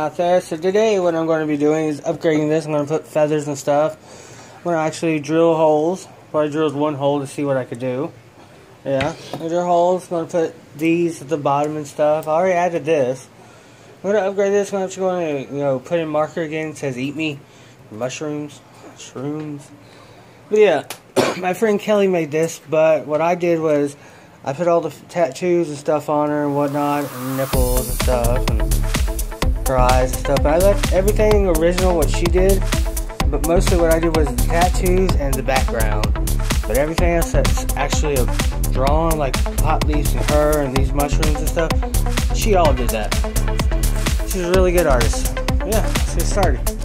Out there. So today what I'm going to be doing is upgrading this. I'm going to put feathers and stuff. I'm going to actually drill holes. Probably drilled one hole to see what I could do. Yeah, drill holes. I'm going to put these at the bottom and stuff. I already added this. I'm going to upgrade this. I'm actually going to, you know, put in marker again. It says eat me. Mushrooms. Shrooms. But yeah, my friend Kelly made this, but what I did was I put all the tattoos and stuff on her and whatnot, and nipples and stuff, and eyes and stuff. But I left everything original what she did, but mostly what I did was the tattoos and the background. But everything else that's actually a drawing, like hot leaves and her and these mushrooms and stuff, she all did that. She's a really good artist. Yeah, let's get started.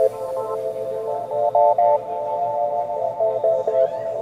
Thank you.